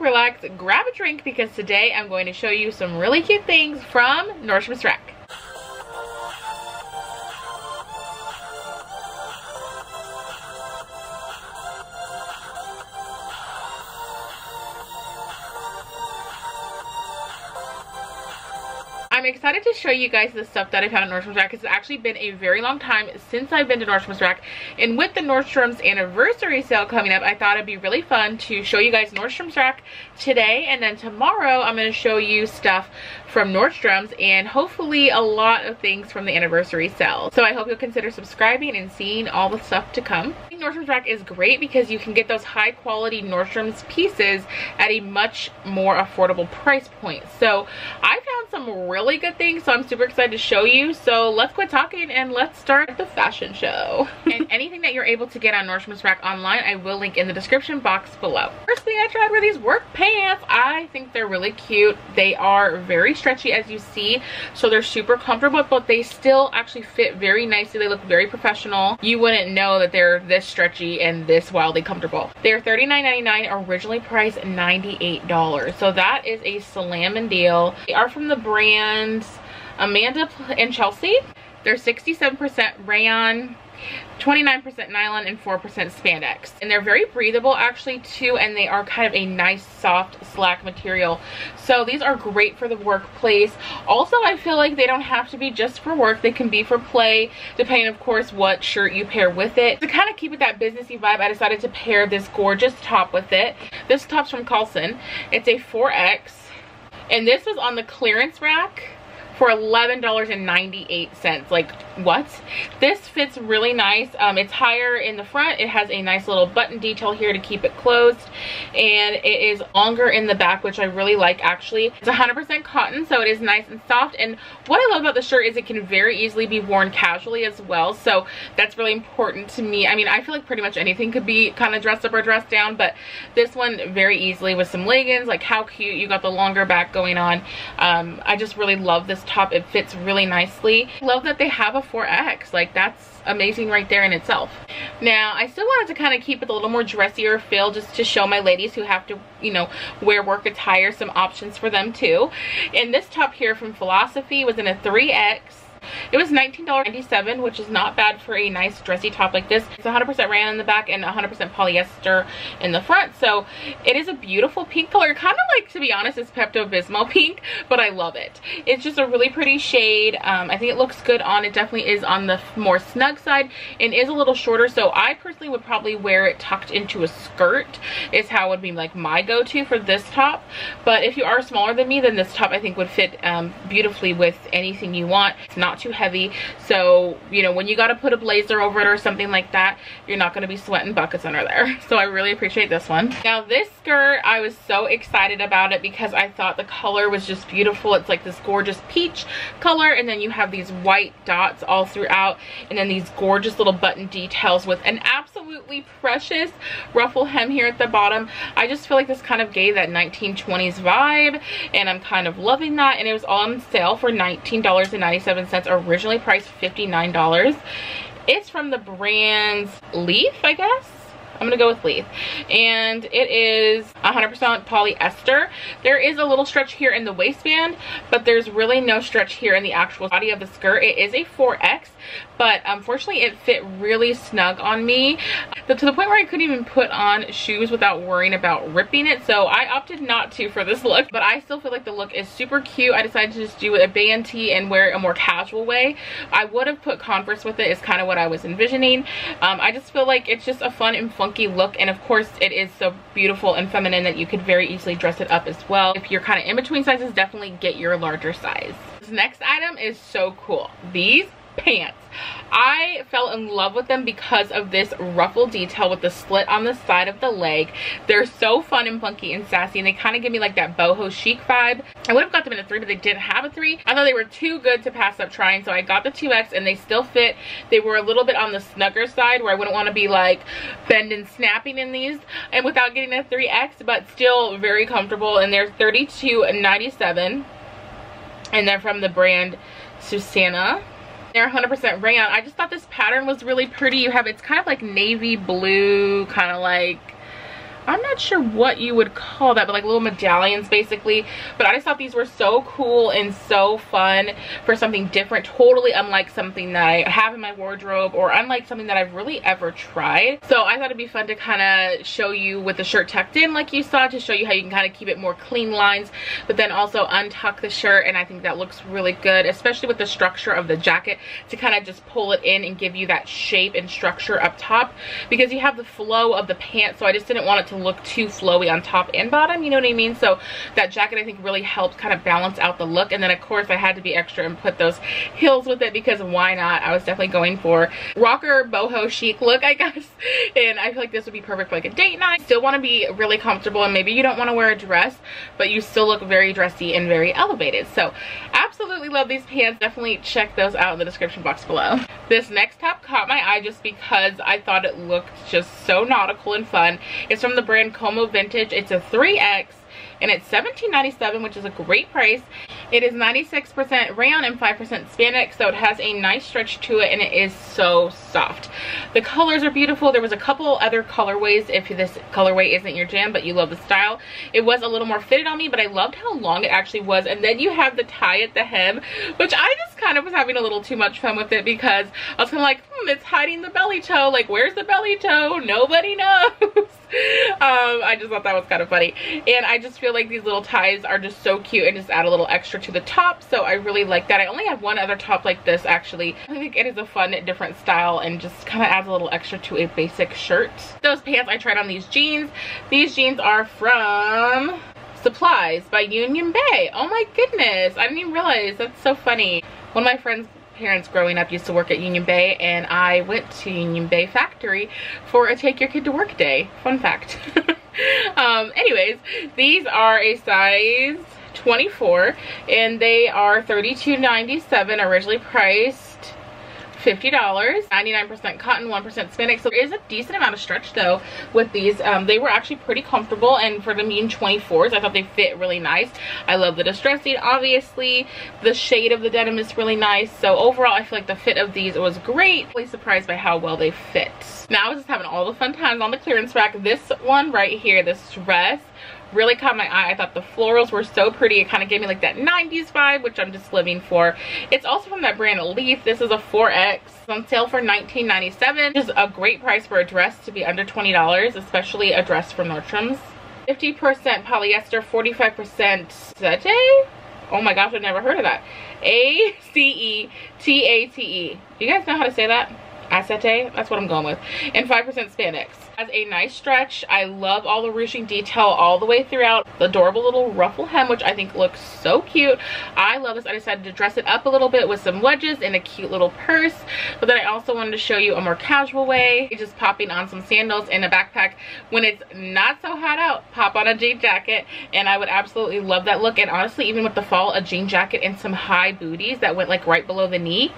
relax, grab a drink because today I'm going to show you some really cute things from Nordstrom's Rack. I'm excited to show you guys the stuff that I found at Nordstrom's Rack. It's actually been a very long time since I've been to Nordstrom's Rack. And with the Nordstrom's anniversary sale coming up, I thought it'd be really fun to show you guys Nordstrom's Rack today. And then tomorrow, I'm going to show you stuff from Nordstrom's and hopefully a lot of things from the anniversary sale. So I hope you'll consider subscribing and seeing all the stuff to come. Nordstrom's Rack is great because you can get those high quality Nordstrom's pieces at a much more affordable price point. So I found some really good things so I'm super excited to show you. So let's quit talking and let's start the fashion show. and anything that you're able to get on Nordstrom's Rack online I will link in the description box below. First thing I tried were these work pants. I think they're really cute. They are very stretchy as you see so they're super comfortable but they still actually fit very nicely. They look very professional. You wouldn't know that they're this stretchy and this wildly comfortable. They're $39.99 originally priced $98 so that is a slamming deal. They are from the brands Amanda and Chelsea. They're 67% rayon 29% nylon and 4% spandex. And they're very breathable actually too and they are kind of a nice soft slack material. So these are great for the workplace. Also I feel like they don't have to be just for work. They can be for play depending of course what shirt you pair with it. To kind of keep it that businessy vibe I decided to pair this gorgeous top with it. This top's from Caslon. It's a 4X and this was on the clearance rack for $11.98 like what? This fits really nice. Um, it's higher in the front. It has a nice little button detail here to keep it closed. And it is longer in the back which I really like actually. It's 100% cotton so it is nice and soft. And what I love about the shirt is it can very easily be worn casually as well. So that's really important to me. I mean I feel like pretty much anything could be kind of dressed up or dressed down but this one very easily with some leggings. Like how cute. You got the longer back going on. Um, I just really love this top. It fits really nicely. Love that they have a 4x like that's amazing right there in itself. Now i still wanted to kind of keep it a little more dressier feel just to show my ladies who have to you know wear work attire some options for them too. And this top here from philosophy was in a 3x it was $19.97, which is not bad for a nice dressy top like this. It's 100% rayon in the back and 100% polyester in the front. So it is a beautiful pink color. Kind of like, to be honest, it's Pepto-Bismol pink, but I love it. It's just a really pretty shade. Um, I think it looks good on. It definitely is on the more snug side and is a little shorter. So I personally would probably wear it tucked into a skirt is how it would be like my go-to for this top. But if you are smaller than me, then this top I think would fit um, beautifully with anything you want. It's not too heavy. So you know when you got to put a blazer over it or something like that you're not going to be sweating buckets under there. So i really appreciate this one. Now this skirt i was so excited about it because i thought the color was just beautiful. It's like this gorgeous peach color and then you have these white dots all throughout and then these gorgeous little button details with an absolutely precious ruffle hem here at the bottom. I just feel like this kind of gave that 1920s vibe and i'm kind of loving that and it was all on sale for $19.97 originally priced $59. It's from the brand Leaf, I guess. I'm gonna go with Leaf. And it is 100% polyester. There is a little stretch here in the waistband, but there's really no stretch here in the actual body of the skirt. It is a 4X, but unfortunately it fit really snug on me to the point where I couldn't even put on shoes without worrying about ripping it. So I opted not to for this look, but I still feel like the look is super cute. I decided to just do a band tee and wear it a more casual way. I would have put Converse with it is kind of what I was envisioning. Um, I just feel like it's just a fun and funky look. And of course it is so beautiful and feminine that you could very easily dress it up as well. If you're kind of in between sizes, definitely get your larger size. This next item is so cool. These pants. I fell in love with them because of this ruffle detail with the slit on the side of the leg. They're so fun and funky and sassy and they kind of give me like that boho chic vibe. I would have got them in a 3 but they didn't have a 3. I thought they were too good to pass up trying so I got the 2X and they still fit. They were a little bit on the snugger side where I wouldn't want to be like bending, snapping in these and without getting a 3X but still very comfortable and they're 32.97 and they're from the brand Susina they're 100% rayon. I just thought this pattern was really pretty. You have, it's kind of like navy blue, kind of like, I'm not sure what you would call that, but like little medallions basically. But I just thought these were so cool and so fun for something different, totally unlike something that I have in my wardrobe or unlike something that I've really ever tried. So I thought it'd be fun to kind of show you with the shirt tucked in like you saw to show you how you can kind of keep it more clean lines, but then also untuck the shirt and I think that looks really good, especially with the structure of the jacket to kind of just pull it in and give you that shape and structure up top because you have the flow of the pants so I just didn't want it to look too flowy on top and bottom, you know what I mean? So that jacket I think really helped kind of balance out the look. And then of course I had to be extra and put those heels with it because why not? I was definitely going for rocker boho chic look, I guess. And I feel like this would be perfect for like a date night. Still want to be really comfortable and maybe you don't want to wear a dress, but you still look very dressy and very elevated. So absolutely love these pants. Definitely check those out in the description box below. This next top caught my eye just because I thought it looked just so nautical and fun. It's from the brand Como Vintage. It's a 3X and it's $17.97 which is a great price. It is 96% rayon and 5% spandex so it has a nice stretch to it and it is so soft. The colors are beautiful. There was a couple other colorways if this colorway isn't your jam but you love the style. It was a little more fitted on me but i loved how long it actually was and then you have the tie at the hem which i just kind of was having a little too much fun with it because i was kind of like hmm, it's hiding the belly toe. Like where's the belly toe? Nobody knows. Um, I just thought that was kind of funny. And I just feel like these little ties are just so cute and just add a little extra to the top. So I really like that. I only have one other top like this actually. I think it is a fun, different style and just kind of adds a little extra to a basic shirt. Those pants I tried on these jeans. These jeans are from Supplies by Union Bay. Oh my goodness. I didn't even realize. That's so funny. One of my friends parents growing up used to work at Union Bay and I went to Union Bay factory for a take your kid to work day. Fun fact. um, anyways, these are a size 24 and they are $32.97 originally priced $50 99% cotton 1% spandex so there is a decent amount of stretch though with these. Um, they were actually pretty comfortable and for them being 24s I thought they fit really nice. I love the distressing obviously. The shade of the denim is really nice. So overall I feel like the fit of these was great. Really surprised by how well they fit. Now I was just having all the fun times on the clearance rack. This one right here this dress really caught my eye. I thought the florals were so pretty. It kind of gave me like that 90s vibe, which I'm just living for. It's also from that brand Leaf. This is a 4X on sale for $19.97. Just a great price for a dress to be under $20, especially a dress from Nordstrom's. 50% polyester, 45% sete. Oh my gosh, I've never heard of that. A-C-E-T-A-T-E. -E. You guys know how to say that? Acete? That's what I'm going with. And 5% spandex has a nice stretch. I love all the ruching detail all the way throughout. The adorable little ruffle hem, which I think looks so cute. I love this. I decided to dress it up a little bit with some wedges and a cute little purse. But then I also wanted to show you a more casual way. Just popping on some sandals and a backpack when it's not so hot out. Pop on a jean jacket and I would absolutely love that look. And honestly, even with the fall, a jean jacket and some high booties that went like right below the knee.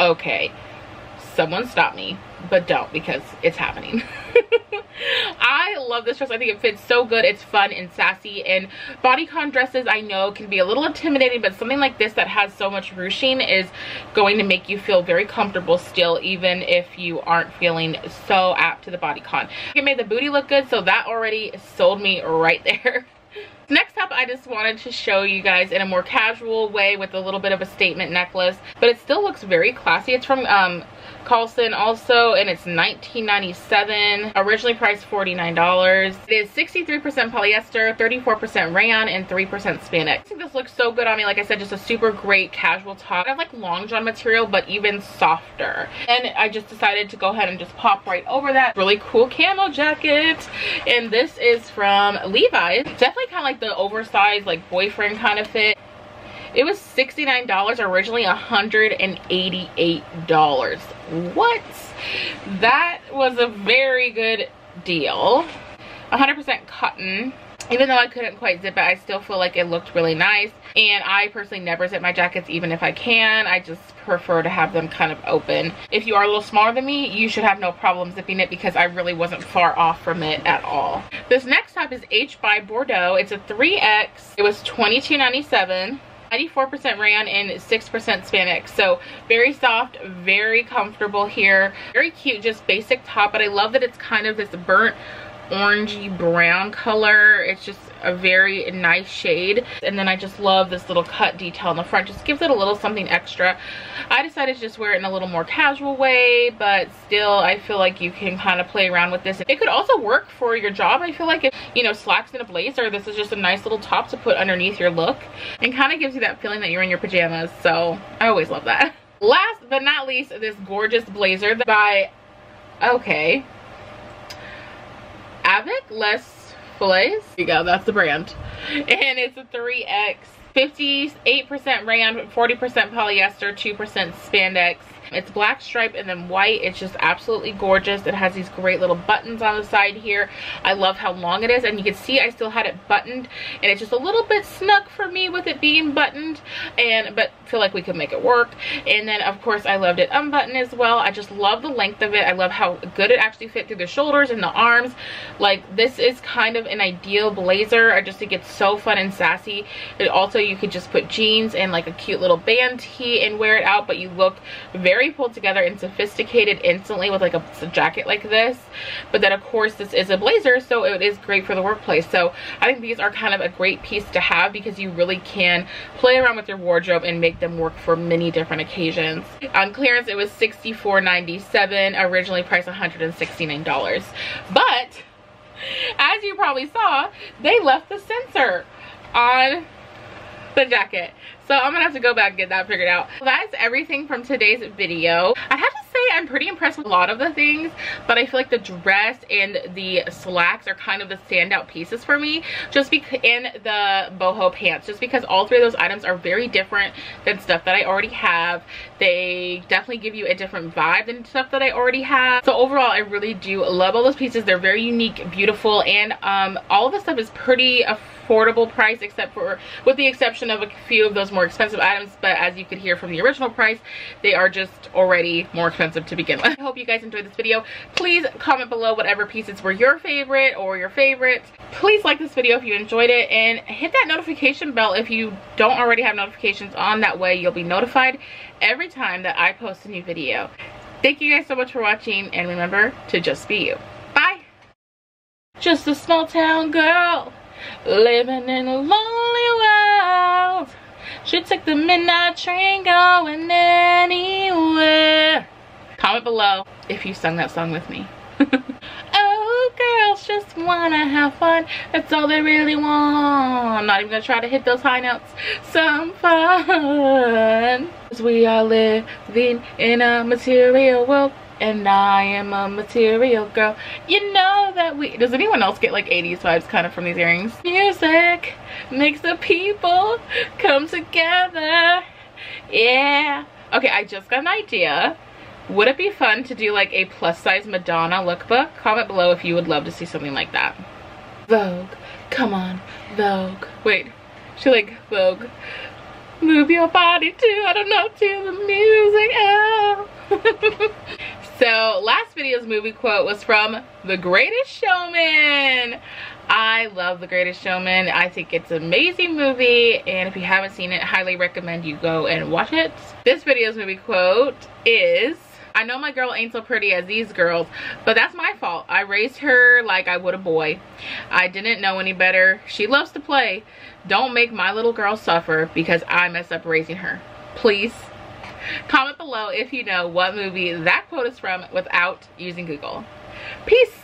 Okay, someone stop me but don't because it's happening. I love this dress. I think it fits so good. It's fun and sassy and bodycon dresses i know can be a little intimidating but something like this that has so much ruching is going to make you feel very comfortable still even if you aren't feeling so apt to the bodycon it made the booty look good so that already sold me right there Next up, I just wanted to show you guys in a more casual way with a little bit of a statement necklace, but it still looks very classy. It's from um, Caslon also, and it's $19.97. Originally priced $49. It is 63% polyester, 34% rayon, and 3% spandex. I think this looks so good on me. Like I said, just a super great casual top. I have like long john material, but even softer. And I just decided to go ahead and just pop right over that. Really cool camo jacket. And this is from Levi's. Definitely kind of like the oversized, like boyfriend kind of fit. It was $69 originally $188. What? That was a very good deal. 100% cotton. Even though I couldn't quite zip it, I still feel like it looked really nice. And I personally never zip my jackets even if I can. I just prefer to have them kind of open. If you are a little smaller than me, you should have no problem zipping it because I really wasn't far off from it at all. This next top is H by Bordeaux. It's a 3X. It was $22.97 94% rayon and 6% spandex. So very soft, very comfortable here. Very cute, just basic top, but I love that it's kind of this burnt orangey brown color. It's just a very nice shade. And then I just love this little cut detail in the front. Just gives it a little something extra. I decided to just wear it in a little more casual way, but still I feel like you can kind of play around with this. It could also work for your job. I feel like if, you know, slacks and a blazer, this is just a nice little top to put underneath your look and kind of gives you that feeling that you're in your pajamas. So I always love that. Last but not least, this gorgeous blazer by, okay, Avec Les You go, that's the brand. And it's a 3X. 58% rayon, 40% polyester, 2% spandex. It's black stripe and then white. It's just absolutely gorgeous. It has these great little buttons on the side here. I love how long it is. And you can see I still had it buttoned. And it's just a little bit snug for me with it being buttoned. and But feel like we could make it work. And then, of course, I loved it unbuttoned as well. I just love the length of it. I love how good it actually fit through the shoulders and the arms. Like, this is kind of an ideal blazer. I just think it's so fun and sassy. It also, you could just put jeans and like a cute little band tee and wear it out. But you look very very pulled together and sophisticated instantly with like a, a jacket like this. But then of course this is a blazer, so it is great for the workplace. So I think these are kind of a great piece to have because you really can play around with your wardrobe and make them work for many different occasions. On clearance, it was $64.97, originally priced $169. But as you probably saw, they left the sensor on the jacket. So I'm gonna have to go back and get that figured out. That's everything from today's video. I have to say I'm pretty impressed with a lot of the things, but I feel like the dress and the slacks are kind of the standout pieces for me. Just because in the boho pants, just because all three of those items are very different than stuff that I already have. They definitely give you a different vibe than stuff that I already have. So overall, I really do love all those pieces. They're very unique, beautiful, and um, all of the stuff is pretty affordable price except for, with the exception of a few of those more expensive items. But as you could hear from the original price, they are just already more expensive to begin with. I hope you guys enjoyed this video. Please comment below whatever pieces were your favorite or your favorites. Please like this video if you enjoyed it and hit that notification bell if you don't already have notifications on. That way you'll be notified every time that I post a new video. Thank you guys so much for watching and remember to just be you. Bye! Just a small town girl living in a lonely world. She took the midnight train going anywhere. Comment below if you sung that song with me. oh, girls just wanna have fun. That's all they really want. I'm not even gonna try to hit those high notes. Some fun. We are living in a material world and I am a material girl. You know that we, does anyone else get like 80s vibes kind of from these earrings? Music makes the people come together. Yeah. Okay, I just got an idea. Would it be fun to do like a plus size Madonna lookbook? Comment below if you would love to see something like that. Vogue, come on, Vogue. Wait, she like Vogue. Move your body to, I don't know, to the music. Oh. So last video's movie quote was from The Greatest Showman. I love The Greatest Showman. I think it's an amazing movie and if you haven't seen it, highly recommend you go and watch it. This video's movie quote is I know my girl ain't so pretty as these girls, but that's my fault. I raised her like I would a boy. I didn't know any better. She loves to play. Don't make my little girl suffer because I messed up raising her. Please Comment below if you know what movie that quote is from without using Google. Peace.